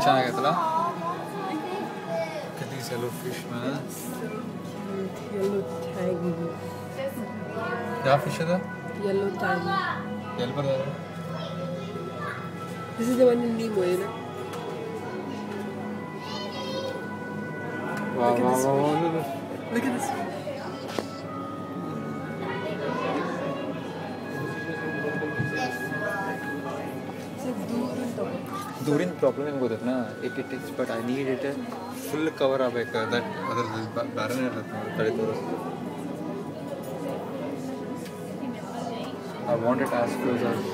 ಚೆನ್ನಾಗೈತಲ್ಲ ಕತೀಸ್ ಎಲ್ಲೋ fish man Yellow tag. ಯಾವ fish ಅದ Yellow tag. ಎಲ್ಲಿ ಬರ್ತಾರೆ This is the one in Nemo, you know? ವಾ ವಾ ವಾ ವಾ Look at this. It's top. ದೂರಿನ ಪ್ರಾಬ್ಲಮ್ ಹೆಂಗೆ ಗೊತ್ತೈತನ it it is but I need it full cover ಆಗ್ಬೇಕು ದಟ್ ಅದ್ರಲ್ಲಿ ಬೇರೆನೇ ಇರ್ತೈತೆ ನೋಡಿ ತಡಿ ತೋರಿಸ್ತು I want it as close as